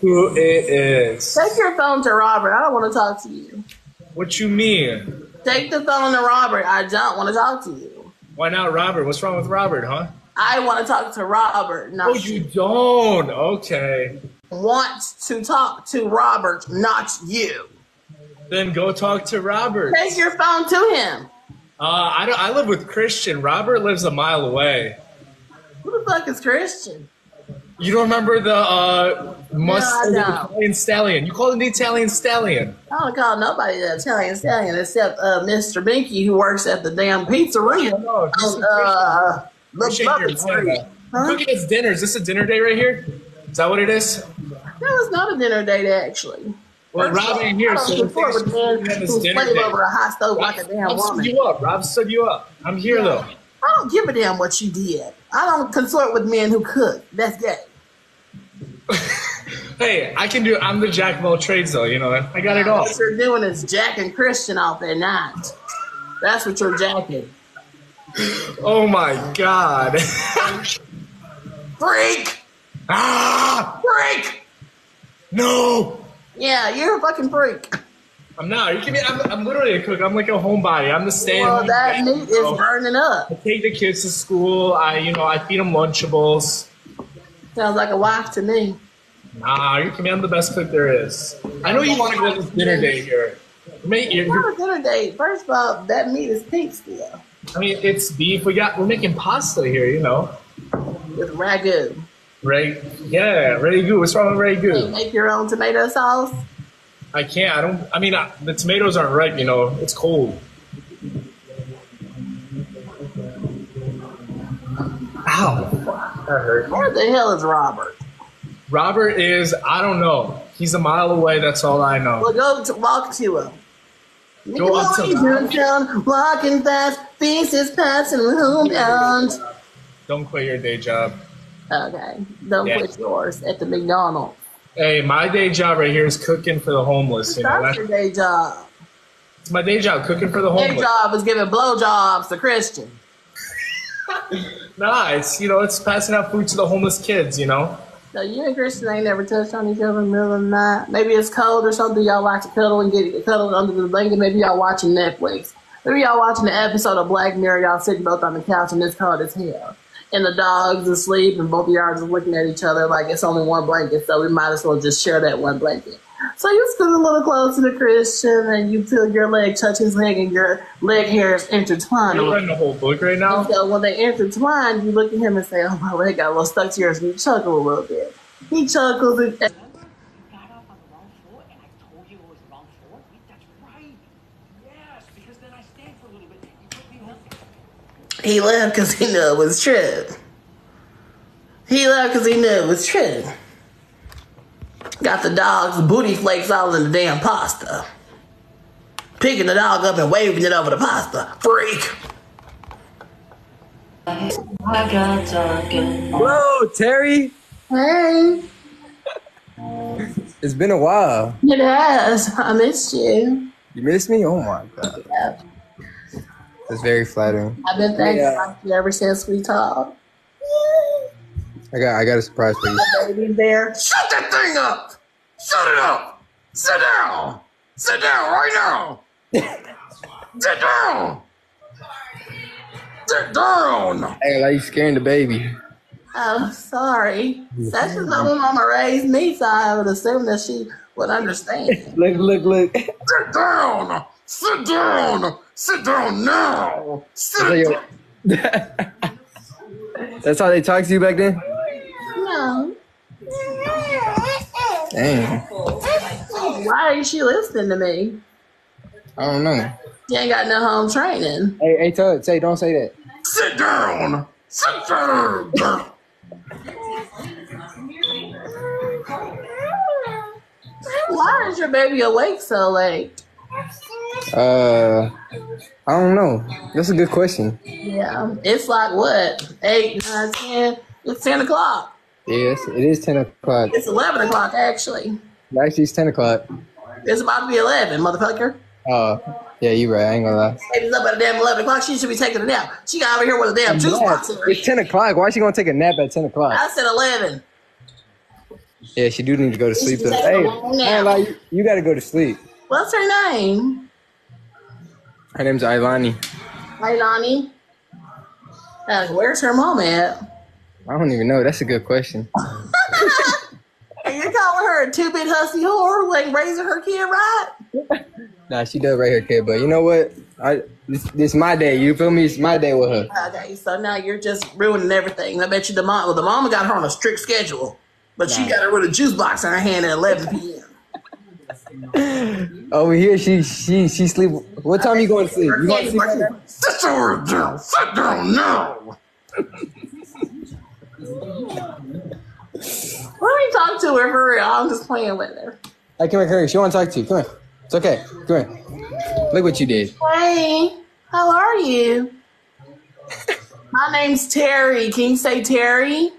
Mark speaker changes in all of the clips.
Speaker 1: Who it is.
Speaker 2: Take your phone to Robert. I don't want to talk to you.
Speaker 1: What you mean?
Speaker 2: Take the phone to Robert. I don't want to talk to you.
Speaker 1: Why not Robert? What's wrong with Robert, huh?
Speaker 2: I want to talk to Robert.
Speaker 1: Oh,
Speaker 2: Not
Speaker 1: you don't. Okay.
Speaker 2: want to talk to Robert, not you.
Speaker 1: Then go talk to Robert.
Speaker 2: Take your phone to him.
Speaker 1: Uh, I don't. I live with Christian. Robert lives a mile away.
Speaker 2: Who the fuck is Christian?
Speaker 1: You don't remember the uh, mustard
Speaker 2: No,
Speaker 1: Italian stallion? You call him the Italian stallion.
Speaker 2: I don't call nobody the Italian stallion except uh, Mr. Binky who works at the damn pizzeria
Speaker 1: No,
Speaker 2: on uh, the
Speaker 1: appreciate your
Speaker 2: Bucket Street.
Speaker 1: time.
Speaker 2: Huh?
Speaker 1: Cooking us dinner. Is this a dinner day right here? Is that what it is?
Speaker 2: That was not a dinner date, actually.
Speaker 1: Well,
Speaker 2: First
Speaker 1: Rob ain't here, so
Speaker 2: support
Speaker 1: the
Speaker 2: with men
Speaker 1: thing is dinner date.
Speaker 2: over a hot stove like a damn
Speaker 1: Rob stood you up. Rob stood you up. I'm here though.
Speaker 2: I don't give a damn what you did. I don't consort with men who cook. That's gay.
Speaker 1: Hey, I can do. I'm the jack of all trades, though. You know, I got it all.
Speaker 2: What you're doing is jacking Christian out there not. That's what you're jacking.
Speaker 1: Oh my god.
Speaker 2: Freak!
Speaker 1: ah,
Speaker 2: Freak!
Speaker 1: no.
Speaker 2: Yeah, you're a fucking freak.
Speaker 1: I'm not. You kidding me? I'm, I'm literally a cook. I'm like a homebody. I'm the stay.
Speaker 2: Well, that meat is burning up.
Speaker 1: I take the kids to school. I, you know, I feed them Lunchables.
Speaker 2: Sounds like a wife to me.
Speaker 1: Nah, you kidding me? I'm the best cook there is. I know you want to go to this dinner date here. Mate, you're,
Speaker 2: not a dinner date. First of all, that meat is pink still
Speaker 1: I mean, it's beef. We got. We're making pasta here. You know.
Speaker 2: with ragu.
Speaker 1: Right? Yeah, good. What's wrong with
Speaker 2: You make your own tomato sauce.
Speaker 1: I can't. I don't. I mean, I, the tomatoes aren't ripe. You know, it's cold. Ow! That hurt.
Speaker 2: Where the hell is Robert?
Speaker 1: Robert is. I don't know. He's a mile away. That's all I know.
Speaker 2: Well, go to walk to him.
Speaker 1: Go up to him.
Speaker 2: Walking fast, faces passing homebound.
Speaker 1: Don't quit your day job.
Speaker 2: Okay, don't
Speaker 1: Yeah.
Speaker 2: quit yours at the McDonald's.
Speaker 1: Hey, my day job right here is cooking for the homeless. You know,
Speaker 2: That's your day job.
Speaker 1: it's my day job, cooking for the homeless.
Speaker 2: Day job is giving blowjobs to Christian.
Speaker 1: Nah, it's you know, it's passing out food to the homeless kids. You know.
Speaker 2: So you and Christian ain't never touched on each other in the middle of the night. Maybe it's cold or something. Y'all like to cuddle and get cuddled under the blanket. Maybe y'all watching Netflix. Maybe y'all watching the episode of Black Mirror. Y'all sitting both on the couch and it's cold as hell. And the dog's asleep and both of y'all are just looking at each other like it's only one blanket. So we might as well just share that one blanket. So you stood a little closer to the Christian and you feel your leg touch his leg and your leg hairs intertwine.
Speaker 1: You're running the whole book right now.
Speaker 2: So when they intertwine, you look at him and say, "Oh, my leg got a little stuck to yours." And you chuckle a little bit. He chuckles and
Speaker 3: got off on the wrong foot, and I told you it was the wrong foot. That's right. Yes, because then I stayed for a little bit. You put me home.
Speaker 2: He left because he knew it was true. He left because he knew it was true. Got the dog's booty flakes all in the damn pasta. Picking the dog up and waving it over the pasta. Freak.
Speaker 4: Hello, Terri.
Speaker 2: Hey,
Speaker 4: It's been a while.
Speaker 2: it has. I missed you.
Speaker 4: You missed me? Oh my god.
Speaker 2: Yeah.
Speaker 4: That's very flattering.
Speaker 2: I've been thinking
Speaker 4: Yeah.
Speaker 2: you ever since we talked.
Speaker 4: I got I got a surprise for you.
Speaker 2: Baby there. Shut that thing up! Shut it up! Sit down! Sit down right now! Sit down! Sit down!
Speaker 4: Hey, like you scaring the baby.
Speaker 2: Oh, sorry. That's just how my mama raised me, so I would assume that she would understand.
Speaker 4: Look, look, look.
Speaker 2: Sit down! Sit down! Sit down now!
Speaker 4: So
Speaker 2: Sit
Speaker 4: yo- That's how they talk to you back then?
Speaker 2: No.
Speaker 4: Dang.
Speaker 2: Why ain't she listening to me?
Speaker 4: I don't know.
Speaker 2: She ain't got no home training.
Speaker 4: Hey, hey, tell say don't say that.
Speaker 2: Sit down! Sit down! Why is your baby awake so late?
Speaker 4: Uh I don't know. That's a good question.
Speaker 2: Yeah, it's like what? Eight, nine, ten. It's ten o'clock.
Speaker 4: Yes, it is ten o'clock.
Speaker 2: It's eleven o'clock actually.
Speaker 4: Actually it's ten o'clock.
Speaker 2: It's about to be eleven, motherfucker.
Speaker 4: Oh, yeah, you right. I ain't gonna lie.
Speaker 2: Baby's up at a damn 11 o'clock. She should be taking a nap. She got over here with a damn juice box.
Speaker 4: It's ten o'clock. Why is she gonna take a nap at ten o'clock?
Speaker 2: I said 11.
Speaker 4: Yeah, she do need to go to sleep. Though. Hey,
Speaker 2: a long
Speaker 4: I ain't
Speaker 2: nap.
Speaker 4: lie, you, you gotta go to sleep.
Speaker 2: What's her name?
Speaker 4: Her name's Ilani.
Speaker 2: Nani. Uh, where's her mom at?
Speaker 4: I don't even know. That's a good question.
Speaker 2: And you're calling her a two-bit hussy whore, like raising her kid right?
Speaker 4: Nah, she does raise her kid, but you know what? I this, this my day. You feel me? It's my day with her.
Speaker 2: Okay, so now you're just ruining everything. I bet you the mom, well, the mama got her on a strict schedule, but she got her with a juice box in her hand at 11 p.m.
Speaker 4: Over here, she she she sleep. What time you going to sleep? You going to sleep? right?
Speaker 2: Sit down, down, sit down now. Let me talk to her for real. I'm just playing with her.
Speaker 4: Hey, come here, come here. She want to talk to you. Come here. It's okay. Come here. Look what you did.
Speaker 2: Hey, how are you? My name's Terri. Can you say Terri?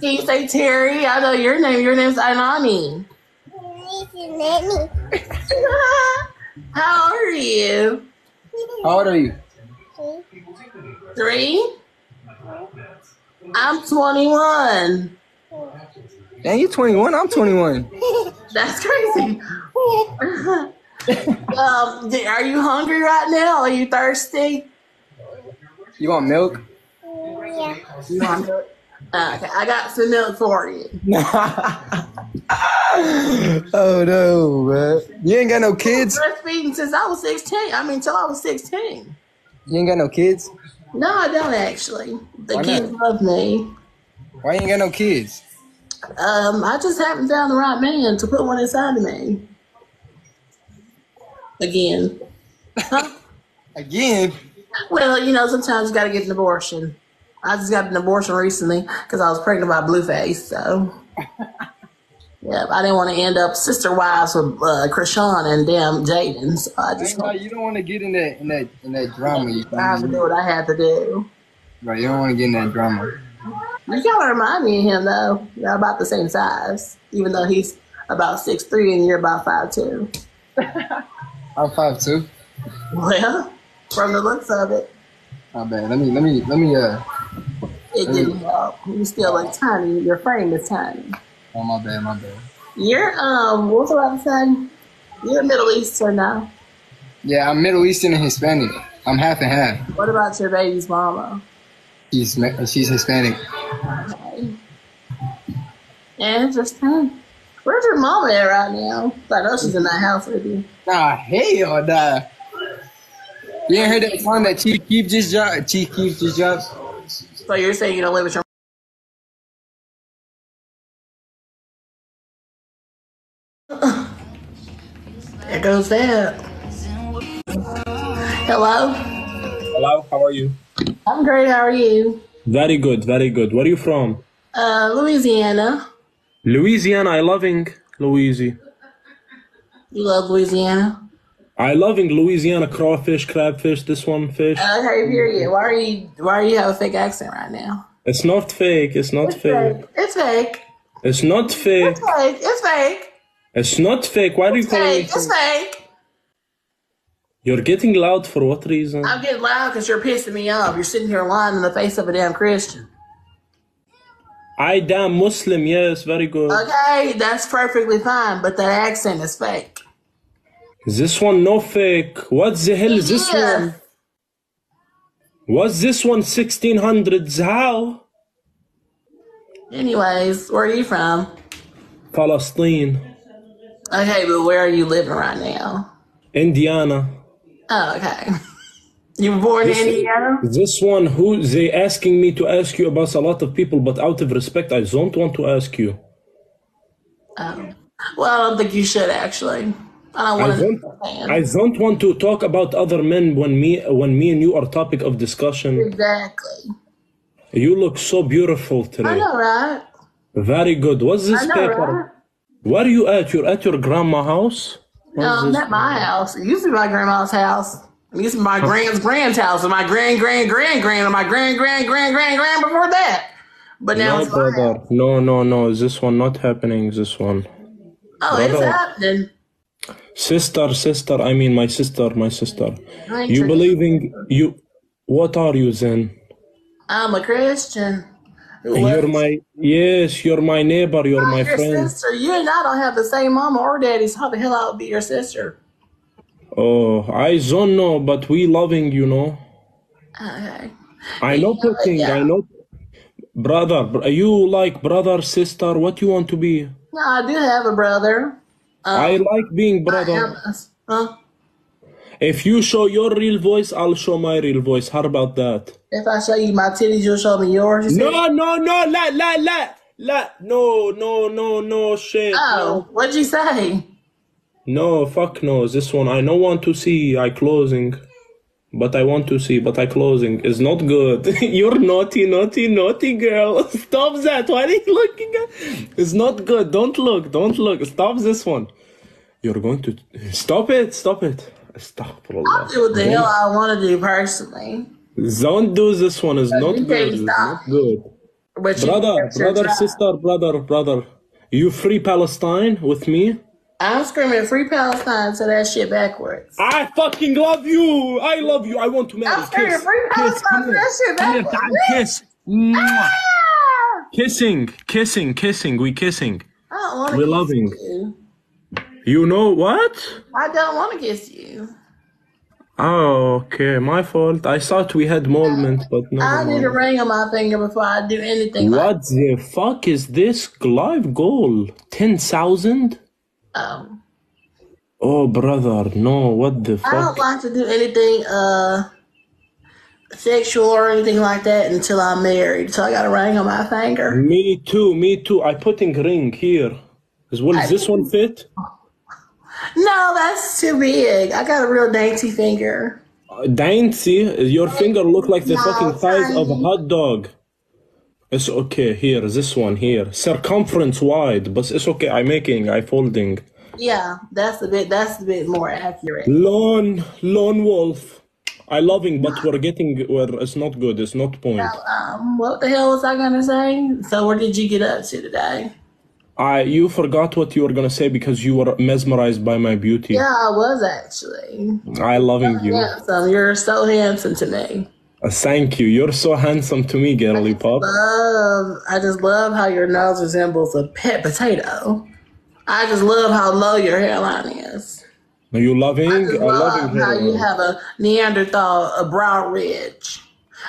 Speaker 2: Can you say Terri? I know your name. Your name's Anani. How are you?
Speaker 4: How old are you?
Speaker 2: Three? I'm 21.
Speaker 4: Dang, you're 21. I'm 21.
Speaker 2: That's crazy. um, are you hungry right now? Are you thirsty?
Speaker 4: You want milk? Yeah.
Speaker 2: You want milk? Uh, okay, I got some milk for you.
Speaker 4: oh no, man. You ain't got no kids.
Speaker 2: Breastfeeding since I was 16. I mean, till I was 16.
Speaker 4: You ain't got no kids.
Speaker 2: No, I don't actually. The
Speaker 4: Why
Speaker 2: kids
Speaker 4: not?
Speaker 2: love me.
Speaker 4: Why you ain't got no kids?
Speaker 2: Um, I just haven't found the right man to put one inside of me. Again.
Speaker 4: Again?
Speaker 2: Well, you know, sometimes you got to get an abortion. I just got an abortion recently because I was pregnant by Blueface. So, yeah, I didn't want to end up sister wives with uh, Chrisean and damn Jaidyn. So I just
Speaker 4: Nah, you don't want to get in that in that in that drama. You,
Speaker 2: I have to do what I had to do.
Speaker 4: right? You don't want to get in that drama.
Speaker 2: You kind of remind me of him though. You're about the same size, even though he's about six three and you're about five two.
Speaker 4: I'm five two.
Speaker 2: Well, from the looks of it,
Speaker 4: My bad. Let me let me let me uh.
Speaker 2: It didn't help. You still look tiny. Your frame is tiny.
Speaker 4: Oh my bad, my bad.
Speaker 2: You're um, what was I about to say? You're Middle Eastern now.
Speaker 4: Yeah, I'm Middle Eastern and Hispanic. I'm half and half.
Speaker 2: What about your baby's mama?
Speaker 4: She's she's Hispanic.
Speaker 2: Okay. Interesting. Where's your mama at right now? I know she's in that house with you.
Speaker 4: Nah, hell nah. You ain't heard that song that Chief Keef just dropped? Chief Keef just dropped?
Speaker 2: So you're saying you don't live with your There goes that. Hello?
Speaker 5: Hello, how are you?
Speaker 2: I'm great. How are you?
Speaker 5: Very good, very good. Where are you from?
Speaker 2: Uh, Louisiana.
Speaker 5: Louisiana. I loving Louisiana.
Speaker 2: You love Louisiana?
Speaker 5: I loving Louisiana crawfish, crabfish. This one fish.
Speaker 2: Uh, okay, period. Why are you why do you have a fake accent right now?
Speaker 5: It's not fake. It's not
Speaker 2: It's
Speaker 5: fake.
Speaker 2: fake. It's fake.
Speaker 5: It's not fake.
Speaker 2: It's fake. It's fake.
Speaker 5: It's not fake. Why do you call
Speaker 2: fake.
Speaker 5: me?
Speaker 2: It's fake.
Speaker 5: You're getting loud for what reason?
Speaker 2: I'm getting loud because you're pissing me off. You're sitting here lying in the face of a damn Christian.
Speaker 5: I damn Muslim. Yes, very good.
Speaker 2: Okay, that's perfectly fine, but that accent is fake.
Speaker 5: This one no fake. What the hell is this
Speaker 2: Yeah.
Speaker 5: one? What's this one? 1600s? How?
Speaker 2: Anyways, where are you from?
Speaker 5: Palestine,
Speaker 2: Okay, but where are you living right now?
Speaker 5: Indiana.
Speaker 2: Oh, okay. You were born in Indiana?
Speaker 5: This one, who they asking me to ask you about a lot of people, but out of respect, I don't want to ask you.
Speaker 2: Oh. Well, I don't think you should actually. I don't
Speaker 5: I
Speaker 2: want
Speaker 5: don't.
Speaker 2: to.
Speaker 5: I don't want to talk about other men when me when me and you are topic of discussion.
Speaker 2: Exactly.
Speaker 5: You look so beautiful today.
Speaker 2: I know, right?
Speaker 5: Very good. What's this
Speaker 2: know,
Speaker 5: paper?
Speaker 2: right?
Speaker 5: Where are you at? You're at your grandma house.
Speaker 2: No,
Speaker 5: What's
Speaker 2: um,
Speaker 5: I'm
Speaker 2: at my house. It used to be my grandma's house. It used to be my grand's grand's house, and my grand grand grand grand, and my grand grand grand grand grand before that. But now
Speaker 5: No,
Speaker 2: it's
Speaker 5: brother. No, no, no. This one not happening. Is This one.
Speaker 2: Oh, it's happening.
Speaker 5: Sister, sister, I mean my sister, my sister. You believing you what are you then?
Speaker 2: I'm a Christian.
Speaker 5: You're my yes, you're my neighbor, you're
Speaker 2: I'm
Speaker 5: my
Speaker 2: your
Speaker 5: friend.
Speaker 2: sister. You and I don't have the same mama or daddy, so how the hell I would be your sister?
Speaker 5: Oh, I don't know, but we loving, you know.
Speaker 2: Okay.
Speaker 5: I know cooking, I know brother, br- you like brother, sister, what you want to be?
Speaker 2: No, I do have a brother.
Speaker 5: I um, like being brother.
Speaker 2: a- huh?
Speaker 5: If you show your real voice, I'll show my real voice. How about that?
Speaker 2: If I show you my titties, you'll show me yours. You?
Speaker 5: No, no, no, la, la, la, la, no, no, no, no, shit.
Speaker 2: Oh, what'd you say?
Speaker 5: No, fuck no. This one I don't want to see. I closing, but I want to see, but I closing. It's not good. You're naughty, naughty, naughty girl. Stop that. Why are you looking at? It's not good. Don't look. Don't look. Stop this one. You're going to stop it. Stop it. Stop
Speaker 2: I'll do what the hell I want to do personally.
Speaker 5: Don't do this one. It's not good. It's not good.
Speaker 2: But
Speaker 5: Brother, brother, sister, brother, brother. You free Palestine with me?
Speaker 2: I'm screaming free Palestine to that shit backwards.
Speaker 5: I fucking love you. I love you. I want to marry.
Speaker 2: I'm screaming
Speaker 5: Kiss.
Speaker 2: free Palestine
Speaker 5: Come
Speaker 2: to that shit backwards.
Speaker 5: Kiss.
Speaker 2: Ah!
Speaker 5: Kissing, kissing, kissing. We kissing.
Speaker 2: I don't want to
Speaker 5: We're
Speaker 2: kiss
Speaker 5: loving.
Speaker 2: you.
Speaker 5: You know what?
Speaker 2: I don't want to kiss you.
Speaker 5: Oh, okay. My fault. I thought we had moment, but no.
Speaker 2: I need a ring on my finger before I do anything like
Speaker 5: What the fuck is this live goal? 10,000?
Speaker 2: Oh.
Speaker 5: Oh, brother. No, what the fuck?
Speaker 2: I don't like to do anything uh sexual or anything like that until I'm married. So I got a ring on my finger.
Speaker 5: Me too, me too. I putting ring here. As well as this one fit?
Speaker 2: No, that's too big. I got a real dainty finger.
Speaker 5: Uh, Dainty, your finger look like the
Speaker 2: No,
Speaker 5: fucking size of a hot dog. It's okay, here, this one here. Circumference wide, but it's okay, I'm making, I'm folding.
Speaker 2: Yeah, that's a bit. That's a bit more accurate.
Speaker 5: Lone, lone wolf. I loving, but we're getting, where it's not good, it's not point.
Speaker 2: Um, what the hell was I gonna say? So where did you get up to today?
Speaker 5: I, you forgot what you were gonna say because you were mesmerized by my beauty.
Speaker 2: Yeah, I was actually.
Speaker 5: I loving you.
Speaker 2: Handsome. You're so handsome to me.
Speaker 5: Uh, thank you, you're so handsome to me, girly pop.
Speaker 2: Love. I just love how your nose resembles a pet potato. I just love how low your hairline is.
Speaker 5: Are you loving?
Speaker 2: I just
Speaker 5: I
Speaker 2: love how you have a Neanderthal, a brow ridge.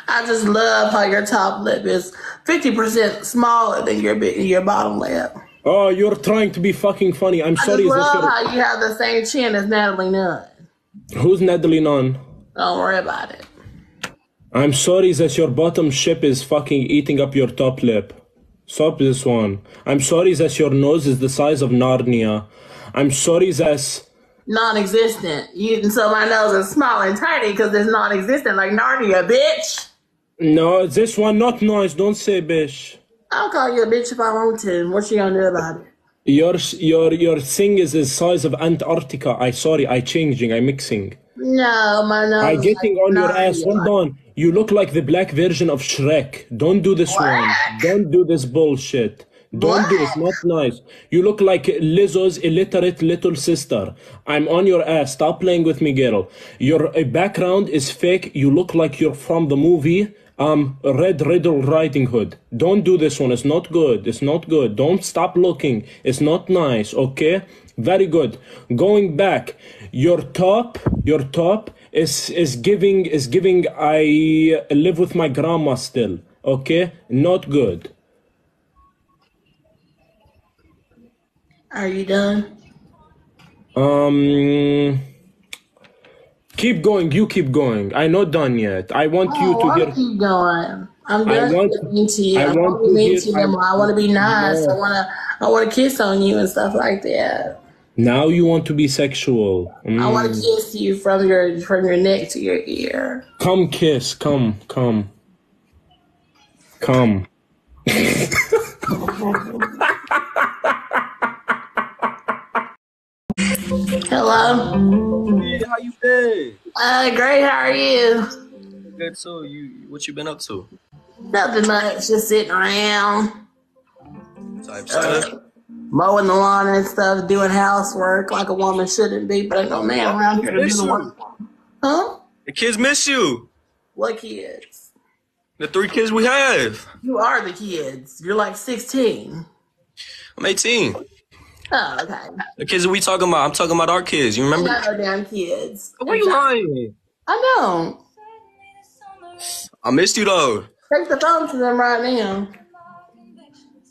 Speaker 2: I just love how your top lip is 50% smaller than your big, your bottom lip.
Speaker 5: Oh, you're trying to be fucking funny. I'm
Speaker 2: I
Speaker 5: sorry.
Speaker 2: just love
Speaker 5: your...
Speaker 2: how you have the same chin as Natalie Nunn.
Speaker 5: Who's Natalie Nunn?
Speaker 2: Don't worry about it.
Speaker 5: I'm sorry that your bottom ship is fucking eating up your top lip. Stop this one. I'm sorry that your nose is the size of Narnia. I'm sorry that
Speaker 2: Non-existent. You, so my nose is small and tiny because it's non-existent like Narnia, bitch.
Speaker 5: no, this one not noise. Don't say bitch.
Speaker 2: I'll call you a bitch if I want to. What you gonna do about it?
Speaker 5: Your your your thing is the size of Antarctica. I sorry. I changing. I mixing.
Speaker 2: No, my nose.
Speaker 5: I getting
Speaker 2: like
Speaker 5: on your ass. Hold on. You look like the black version of Shrek. Don't do this one. Don't do this bullshit. Don't do it. Not nice. You look like Lizzo's illiterate little sister. I'm on your ass. Stop playing with me, girl. Your uh, background is fake. You look like you're from the movie um Red Riddle Riding Hood. Don't do this one. It's not good. It's not good. Don't stop looking. It's not nice. Okay. Very good. Going back, your top, your top is is giving is giving. I live with my grandma still. Okay. Not good.
Speaker 2: Are you done?
Speaker 5: Um, keep going. You keep going. I'm not done yet. I want
Speaker 2: I
Speaker 5: you to
Speaker 2: want
Speaker 5: hear.
Speaker 2: to keep going. I'm
Speaker 5: I want-
Speaker 2: mean to you.
Speaker 5: I
Speaker 2: I,
Speaker 5: want
Speaker 2: to
Speaker 5: to
Speaker 2: be mean
Speaker 5: hear-
Speaker 2: to them. I, want to be nice. I want to. I want to kiss on you and stuff like that.
Speaker 5: Now you want to be sexual. Mm.
Speaker 2: I want to kiss you from your from your neck to your ear.
Speaker 5: Come kiss. Come. Come. Come.
Speaker 2: Hello.
Speaker 6: Hey, how you been?
Speaker 2: Uh, great. How are you?
Speaker 6: Good too. You what you been up to?
Speaker 2: Nothing much. Just sitting around.
Speaker 6: Type
Speaker 2: Uh,
Speaker 6: stuff.
Speaker 2: Mowing the lawn and stuff, doing housework like a woman shouldn't be, but ain't no man around here to do the work. Huh?
Speaker 6: The kids miss you.
Speaker 2: What kids?
Speaker 6: The three kids we have.
Speaker 2: You are the kids. You're like 16.
Speaker 6: I'm 18.
Speaker 2: Oh, okay.
Speaker 6: The kids that we talking about, I'm talking about our kids. You remember?
Speaker 2: no damn kids.
Speaker 6: Why you lying?
Speaker 2: I know.
Speaker 6: I missed you though.
Speaker 2: Take the phone to them right now.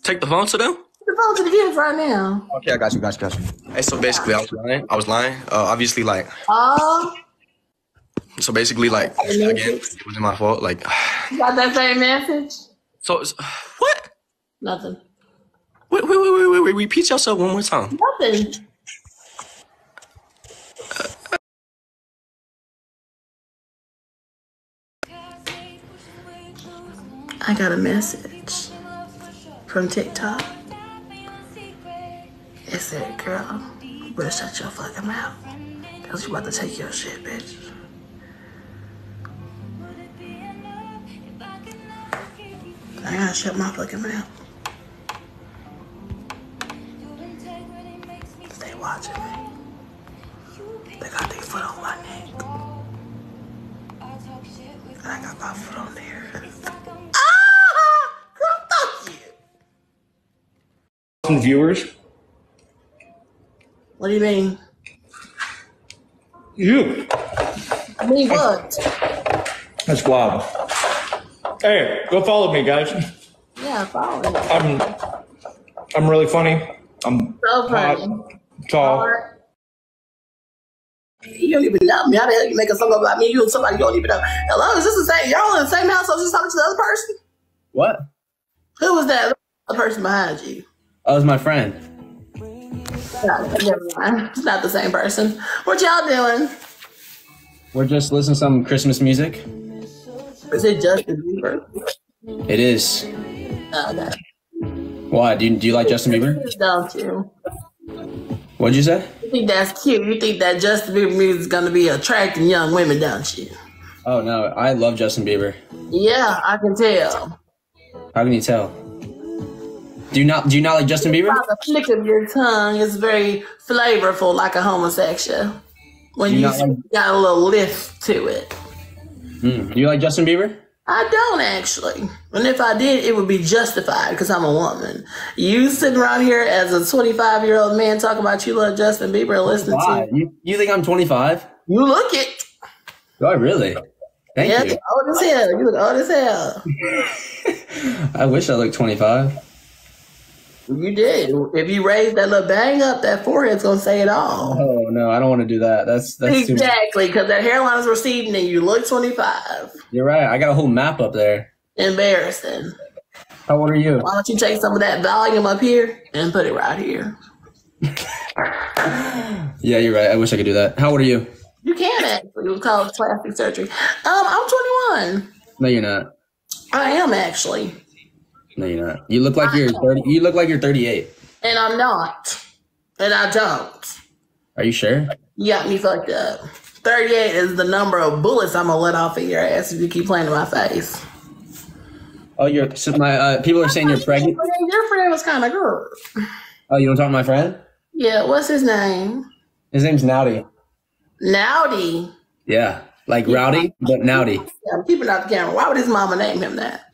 Speaker 6: Take the phone to them.
Speaker 2: Take the phone to the kids right now.
Speaker 6: Okay, I got you, got you, got you. Hey, so basically, I was lying. I was lying. Uh, obviously, like,
Speaker 2: Oh,
Speaker 6: so basically, like, again, it wasn't my fault. Like,
Speaker 2: you got that same message?
Speaker 6: so so- what?
Speaker 2: Nothing.
Speaker 6: Wait, wait, wait, wait, wait, wait. Repeat yourself one more time.
Speaker 2: Nothing. I got a message from TikTok. It said, girl, you better shut your fucking mouth. Cause you about to take your shit, bitch. I gotta shut my fucking mouth. They watching me. They got their foot on my neck. And I got my foot on there. Ah!
Speaker 7: Viewers.
Speaker 2: What do you mean?
Speaker 7: You.
Speaker 2: Me what?
Speaker 7: That's wild. Hey, go follow me, guys.
Speaker 2: Yeah, follow me.
Speaker 7: I'm I'm really funny. I'm
Speaker 2: So
Speaker 7: hot,
Speaker 2: funny.
Speaker 7: tall.
Speaker 2: You don't even know me. How the hell you make a song about me? You and somebody you don't even know. Hello, is this the same? Y'all in the same house? I was just talking to the other person.
Speaker 8: What?
Speaker 2: Who was that? The person behind you.
Speaker 8: Oh, that was my friend.
Speaker 2: No, never mind. It's not the same person. What y'all doing?
Speaker 8: We're just listening to some Christmas music.
Speaker 2: Is it Justin Bieber?
Speaker 8: It is.
Speaker 2: Okay.
Speaker 8: Why? Do you, do you like Justin Bieber?
Speaker 2: Don't you?
Speaker 8: What'd you say?
Speaker 2: You think that's cute? You think that Justin Bieber music is gonna be attracting young women, don't you?
Speaker 8: Oh no, I love Justin Bieber.
Speaker 2: Yeah, I can tell.
Speaker 8: How can you tell? Do you not do you not like Justin Bieber?
Speaker 2: The flick of your tongue is very flavorful, like a homosexual. When
Speaker 8: You
Speaker 2: you
Speaker 8: like-
Speaker 2: got a little lift to it.
Speaker 8: Mm. Do you like Justin Bieber?
Speaker 2: I don't actually. And if I did, it would be justified because I'm a woman. You sitting around here as a 25 year old man talking about you love Justin Bieber and listening
Speaker 8: Why?
Speaker 2: to
Speaker 8: You, you think I'm 25?
Speaker 2: you look it.
Speaker 8: Do I really? Thank
Speaker 2: Yeah,
Speaker 8: you.
Speaker 2: you old as hell. You look old as hell.
Speaker 8: I wish I looked 25.
Speaker 2: You did. If you raise that little bang up, that forehead's gonna say it all.
Speaker 8: Oh no, I don't want to do that. That's that's.
Speaker 2: Exactly, because that hairline is receding and you look 25.
Speaker 8: You're right. I got a whole map up there.
Speaker 2: Embarrassing.
Speaker 8: How old are you?
Speaker 2: Why don't you take some of that volume up here and put it right here?
Speaker 8: Yeah, you're right. I wish I could do that. How old are you?
Speaker 2: You can actually. It was called plastic surgery. Um, I'm 21.
Speaker 8: No, you're not.
Speaker 2: I am actually,
Speaker 8: No, you're not. You look like you're 30. You look like you're 38.
Speaker 2: and I'm not, and I don't.
Speaker 8: Are you sure?
Speaker 2: You got me fucked up. 38 is the number of bullets I'm gonna let off of your ass if you keep playing in my face.
Speaker 8: Oh, you're. So my uh, people are saying you're pregnant.
Speaker 2: Your friend was kind of girl.
Speaker 8: Oh, you don't talk to my friend?
Speaker 2: Yeah, what's his name?
Speaker 8: His name's Nowdy.
Speaker 2: Nowdy.
Speaker 8: Yeah, like Rowdy, but Nowdy.
Speaker 2: Yeah, I'm keeping out the camera. Why would his mama name him that?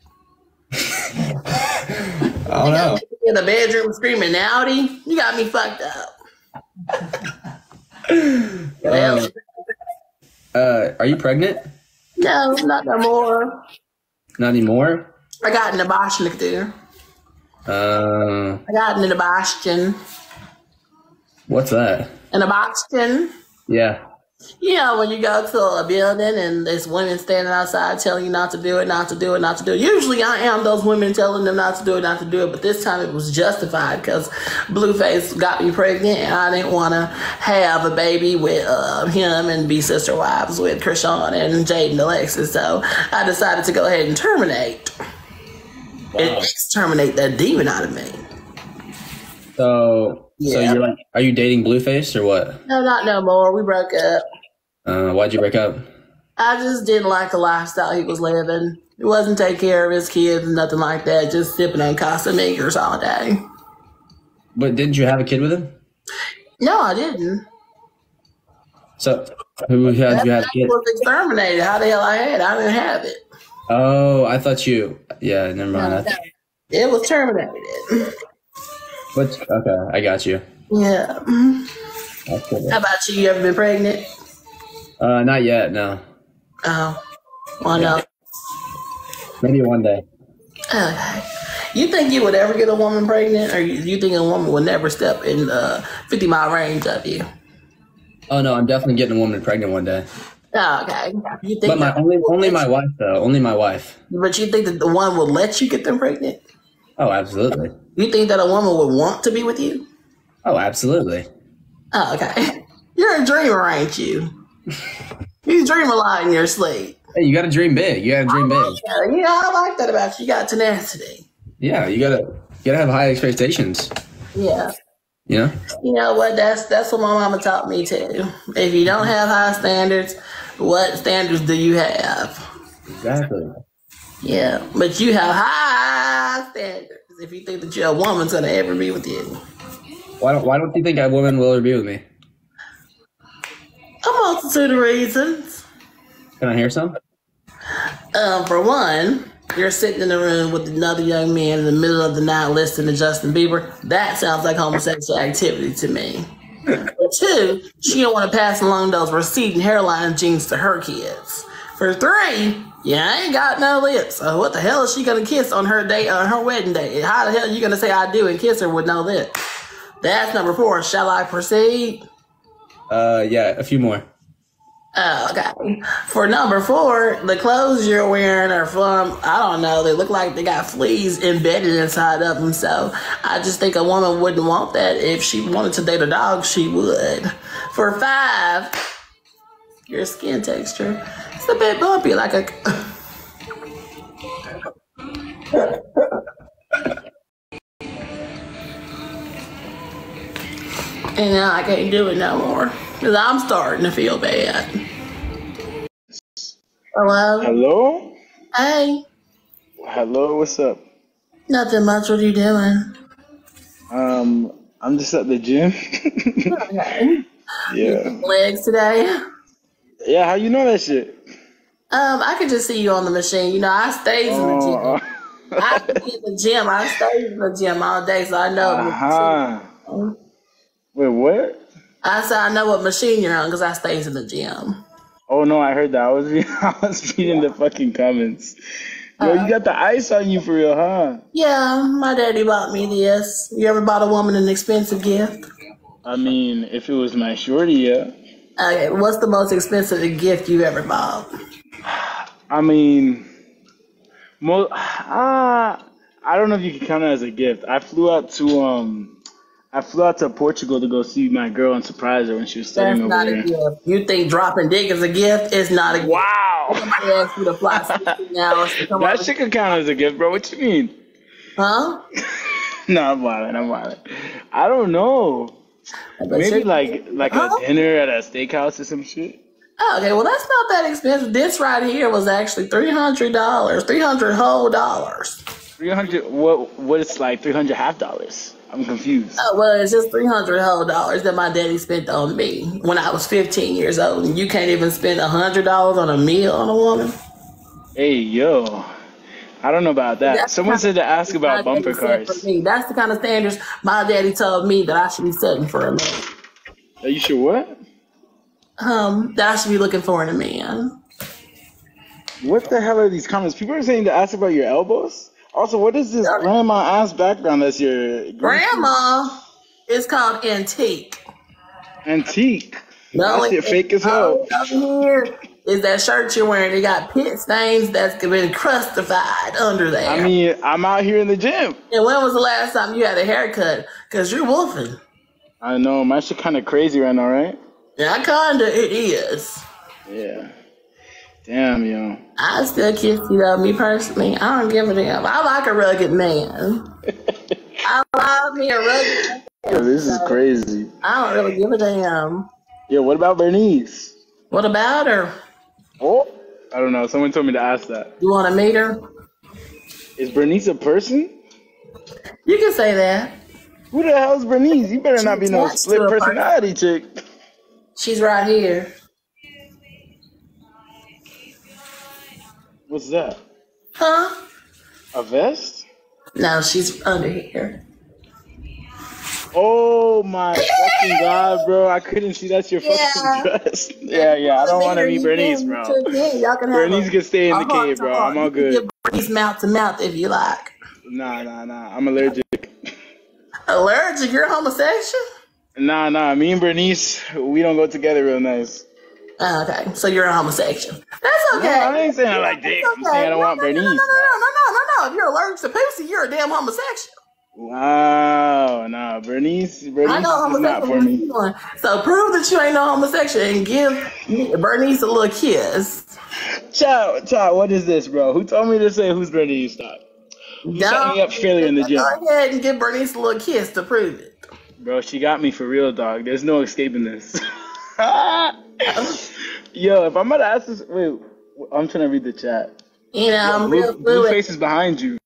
Speaker 8: I don't know.
Speaker 2: In the bedroom screaming Nowdy. You got me fucked up. Well,
Speaker 8: Uh, are you pregnant?
Speaker 2: no, not no more.
Speaker 8: Not anymore.
Speaker 2: I got in the Boschnik there.
Speaker 8: Uh,
Speaker 2: I got in the Boston.
Speaker 8: what's that?
Speaker 2: In the Boston.
Speaker 8: Yeah.
Speaker 2: You know, when you go to a building and there's women standing outside telling you not to do it, not to do it, not to do it. Usually I am those women telling them not to do it, not to do it, but this time it was justified because Blueface got me pregnant and I didn't want to have a baby with uh, him and be sister wives with Chrisean and Jade and Alexis. So I decided to go ahead and terminate. And exterminate that demon out of me.
Speaker 8: So, so you're like, are you dating Blueface or what?
Speaker 2: No, not no more. We broke up.
Speaker 8: Uh, why'd you break up?
Speaker 2: I just didn't like the lifestyle he was living. He wasn't taking care of his kids, and nothing like that. Just sipping on Casamigos all day.
Speaker 4: But didn't you have a kid with him?
Speaker 2: No, I didn't.
Speaker 4: So who had you have kid?
Speaker 2: was exterminated. How the hell I had? it? I didn't have it.
Speaker 4: Oh, I thought you. Yeah, never mind. Th-
Speaker 2: It was terminated.
Speaker 4: But okay, I got you.
Speaker 2: Yeah. How about you? You ever been pregnant?
Speaker 4: Uh, not yet. No,
Speaker 2: Oh, well, no.
Speaker 4: maybe one day.
Speaker 2: Okay. You think you would ever get a woman pregnant, or you, you think a woman would never step in the 50 mile range of you?
Speaker 4: Oh no, I'm definitely getting a woman pregnant one day.
Speaker 2: Oh, okay. You think
Speaker 4: But my only only my wife though. Only my wife.
Speaker 2: But you think that the one will let you get them pregnant?
Speaker 4: Oh, absolutely.
Speaker 2: You think that a woman would want to be with you?
Speaker 4: Oh, absolutely.
Speaker 2: Oh, okay. You're a dreamer, ain't you? You dream a lot in your sleep.
Speaker 4: Hey, you got to dream big. You got to dream big.
Speaker 2: Yeah, yeah, I like that about you. You got tenacity.
Speaker 4: Yeah, you gotta you gotta have high expectations.
Speaker 2: Yeah.
Speaker 4: Yeah. know.
Speaker 2: You know what? That's that's what my mama taught me too. If you don't have high standards, what standards do you have?
Speaker 4: Exactly.
Speaker 2: Yeah, but you have high standards. If you think that your woman's gonna ever be with you,
Speaker 4: Why don't Why don't you think a woman will ever be with me?
Speaker 2: a multitude of reasons.
Speaker 4: Can I hear some?
Speaker 2: Um, for one, you're sitting in the room with another young man in the middle of the night listening to Justin Bieber. That sounds like homosexual activity to me. For two, she don't want to pass along those receding hairline genes to her kids. For three, you ain't got no lips. So what the hell is she gonna kiss on her day on her wedding day? How the hell are you gonna say I do and kiss her with no lips? That's number four. Shall I proceed?
Speaker 4: Uh, yeah, a few more.
Speaker 2: Oh, okay. For number four, the clothes you're wearing are from, I don't know, they look like they got fleas embedded inside of them. So I just think a woman wouldn't want that. If she wanted to date a dog, she would. For five, your skin texture, it's a bit bumpy, like a. And now I can't do it no more. Because I'm starting to feel bad. Hello?
Speaker 9: Hello?
Speaker 2: Hey,
Speaker 9: Hello, what's up?
Speaker 2: nothing much. What are you doing?
Speaker 9: Um, I'm just at the gym.
Speaker 2: Okay.
Speaker 9: yeah.
Speaker 2: Legs today?
Speaker 9: Yeah, how you know that shit?
Speaker 2: Um, I could just see you on the machine. You know, I stays in the gym.
Speaker 9: Oh,
Speaker 2: I in the gym. I stay in the gym all day, so I know. what
Speaker 9: uh-huh.
Speaker 2: machine-
Speaker 9: Wait, what?
Speaker 2: I said I know what machine you're on because I stays in the gym.
Speaker 9: Oh no, I heard that. I was reading, I was reading the fucking comments. Yo, you got the ice on you for real, huh?
Speaker 2: Yeah, my daddy bought me this. You ever bought a woman an expensive gift?
Speaker 9: I mean, if it was my shorty, yeah.
Speaker 2: Okay, what's the most expensive gift you ever bought?
Speaker 9: I mean, mo- ah, I don't know if you can count it as a gift. I flew out to um, I flew out to Portugal to go see my girl and surprise her when she was
Speaker 2: That's
Speaker 9: studying
Speaker 2: not
Speaker 9: over
Speaker 2: a gift. You think dropping dick is a gift? It's not a gift.
Speaker 9: Wow,
Speaker 2: Somebody asked you to fly 16 hours to come
Speaker 9: that
Speaker 2: over-
Speaker 9: shit could count as a gift, bro. What you mean?
Speaker 2: Huh?
Speaker 9: no, I'm violent. I'm violent. I don't know. Maybe like like
Speaker 2: Huh?
Speaker 9: a dinner at a steakhouse or some shit.
Speaker 2: Oh, okay, well that's not that expensive. This right here was actually three hundred dollars, three hundred whole dollars.
Speaker 9: Three hundred. What? What is like three hundred half dollars? I'm confused.
Speaker 2: Oh, well, it's just three hundred whole dollars that my daddy spent on me when I was fifteen years old, and you can't even spend hundred dollars on a meal on a woman.
Speaker 9: Hey yo, I don't know about that.
Speaker 2: That's
Speaker 9: Someone said to ask about bumper cars.
Speaker 2: For me. That's the kind of standards my daddy told me that I should be setting for a man.
Speaker 9: Are you sure what?
Speaker 2: Um, that I should be looking for in a man.
Speaker 9: What the hell are these comments? People are saying to ask about your elbows. Also, what is this grandma ass background? That's your
Speaker 2: Grandma is called antique.
Speaker 9: antique.
Speaker 2: The
Speaker 9: That shit fake as hell.
Speaker 2: here is that shirt you're wearing. It got pit stains that's been crustified under there.
Speaker 9: I mean, I'm out here in the gym.
Speaker 2: and when was the last time you had a haircut? Cause you're wolfing.
Speaker 9: I know my shit kind of crazy right now, right?
Speaker 2: Yeah, kinda it is.
Speaker 9: Yeah. Damn, yo.
Speaker 2: I still kiss you though. Me personally, I don't give a damn. I like a rugged man. I love me a rugged. man.
Speaker 9: Yo, this is crazy.
Speaker 2: I don't really give a damn.
Speaker 9: Yo, what about Bernice?
Speaker 2: What about her?
Speaker 9: Oh, I don't know. Someone told me to ask that.
Speaker 2: You want to meet her?
Speaker 9: Is Bernice a person?
Speaker 2: You can say that.
Speaker 9: Who the hell's Bernice? You better not be no split
Speaker 2: a person.
Speaker 9: personality chick.
Speaker 2: She's right here.
Speaker 9: What's that?
Speaker 2: Huh?
Speaker 9: A vest?
Speaker 2: No, she's under here.
Speaker 9: Oh my fucking god, bro! I couldn't see that's your fucking dress. Yeah, yeah. I don't want to meet Bernice, bro.
Speaker 2: Y'all can
Speaker 9: Bernice
Speaker 2: a-
Speaker 9: can stay in the cave, bro. I'm all good.
Speaker 2: Bernice mouth to mouth if you like.
Speaker 9: Nah, nah, nah. I'm allergic.
Speaker 2: Allergic? You're homosexual?
Speaker 9: Nah, nah. Me and Bernice, we don't go together real nice.
Speaker 2: Oh, okay, so you're a homosexual. That's okay. No.
Speaker 9: I ain't saying I like dick. I'm saying I don't
Speaker 2: No,
Speaker 9: want
Speaker 2: no, no,
Speaker 9: Bernice.
Speaker 2: No, no, no, no, no, no, no. If you're allergic to pussy, you're a damn homosexual.
Speaker 9: Wow, nah. Bernice, Bernice
Speaker 2: I know
Speaker 9: is not for me.
Speaker 2: So prove that you ain't no homosexual and give Bernice a little kiss.
Speaker 9: Ciao, ciao. What is this, bro? Who told me to say who's Bernice? Stop. You set me up failure in the gym.
Speaker 2: Go ahead and give Bernice a little kiss to prove it.
Speaker 9: Bro, she got me for real, dog. There's no escaping this. Yo, if I'm gonna ask this, wait, I'm trying to read the chat.
Speaker 2: You know, I'm
Speaker 9: Blue,
Speaker 2: real
Speaker 9: blue
Speaker 2: fluid.
Speaker 9: face is behind you.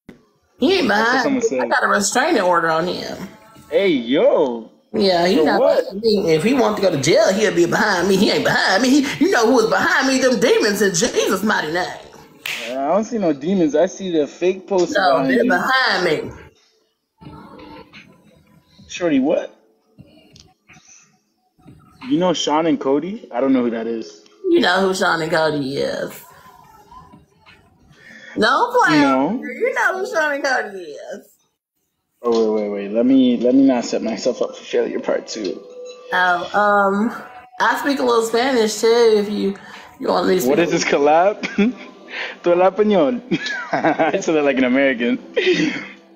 Speaker 2: He ain't
Speaker 9: what
Speaker 2: behind.
Speaker 9: someone
Speaker 2: me.
Speaker 9: said.
Speaker 2: I got a restraining order on him.
Speaker 9: Hey, yo.
Speaker 2: Yeah, he
Speaker 9: For
Speaker 2: not.
Speaker 9: what?
Speaker 2: I mean, if he wanted to go to jail, he'll be behind me. He ain't behind me. He, you know who was behind me? Them demons in Jesus' mighty name.
Speaker 9: Uh, I don't see no demons. I see the fake poster
Speaker 2: So
Speaker 9: behind
Speaker 2: they're
Speaker 9: you.
Speaker 2: behind me.
Speaker 9: Shorty, what? You know Sean and Cody? I don't know who that is.
Speaker 2: You know who Sean and Cody is. No play.
Speaker 9: No.
Speaker 2: You know who Sean and Cody is.
Speaker 9: Oh wait, wait, wait. Let me let me not set myself up for failure part two.
Speaker 2: Oh, um, I speak a little Spanish too. If you you want me to speak.
Speaker 9: What is this collab? Tu hablas español. I said that like an American.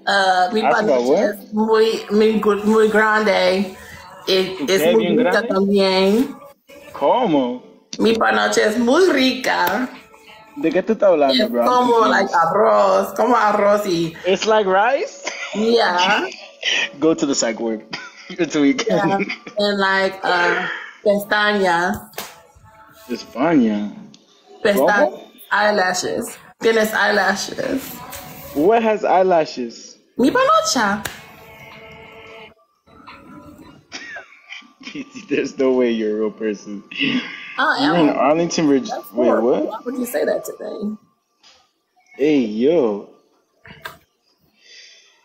Speaker 2: Uh, mi
Speaker 9: I forgot
Speaker 2: panoche
Speaker 9: what?
Speaker 2: es muy, muy, muy grande. Es, es muy rica
Speaker 9: grande?
Speaker 2: también.
Speaker 9: ¿Cómo?
Speaker 2: Mi panoche es muy rica.
Speaker 9: ¿De qué tú estás hablando,
Speaker 2: Es
Speaker 9: bro?
Speaker 2: Como like arroz, como arroz y
Speaker 9: It's like rice?
Speaker 2: yeah,
Speaker 9: Go to the psych ward. It's a weekend.
Speaker 2: yeah, and like uh, pestañas,
Speaker 9: España.
Speaker 2: pestañas, eyelashes. Tienes eyelashes.
Speaker 9: What has eyelashes?
Speaker 2: Mi panocha.
Speaker 9: There's no way you're a real person.
Speaker 2: I
Speaker 9: You're in. Arlington, Virginia. Wait, what?
Speaker 2: Why would you say that to me?
Speaker 9: Hey, yo.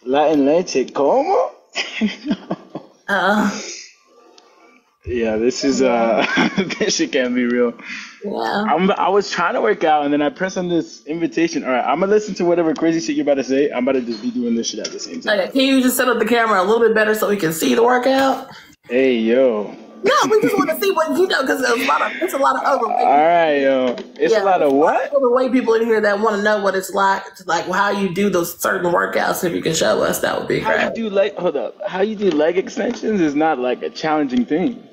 Speaker 9: Latin leche, ¿cómo?
Speaker 2: Uh,
Speaker 9: yeah, this is, uh, this shit can't be real.
Speaker 2: Yeah.
Speaker 9: I'm, I was trying to work out and then I pressed on this invitation. All right, I'm gonna listen to whatever crazy shit you're about to say. I'm about to just be doing this shit at the same time.
Speaker 2: Okay, can you just set up the camera a little bit better so we can see the workout?
Speaker 9: Hey, yo.
Speaker 2: No, we just want to see what you know because there's a lot of it's a lot of overweight.
Speaker 9: All right, yo. It's a lot of what?
Speaker 2: Overweight people in here that want to know what it's like, like how you do those certain workouts. If you can show us, that would be
Speaker 9: How you do leg? Hold up. How you do leg extensions is not like a challenging thing.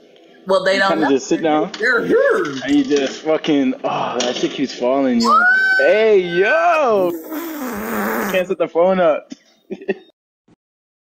Speaker 2: Well, they don't
Speaker 9: Kind of just sit down
Speaker 2: They're huge.
Speaker 9: and you just fucking. Oh, that shit keeps falling, yo. Hey, yo. Can't set the phone up.